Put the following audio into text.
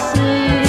see.